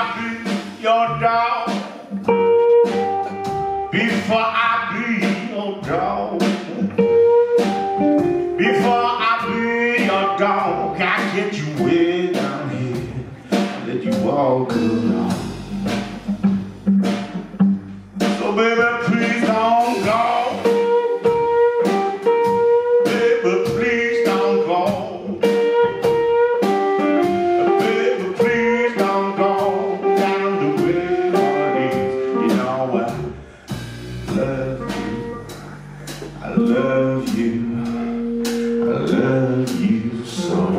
I be your dog, before I be your dog, before I be your dog, I get you way down here, let you walk around. I love you, I love you so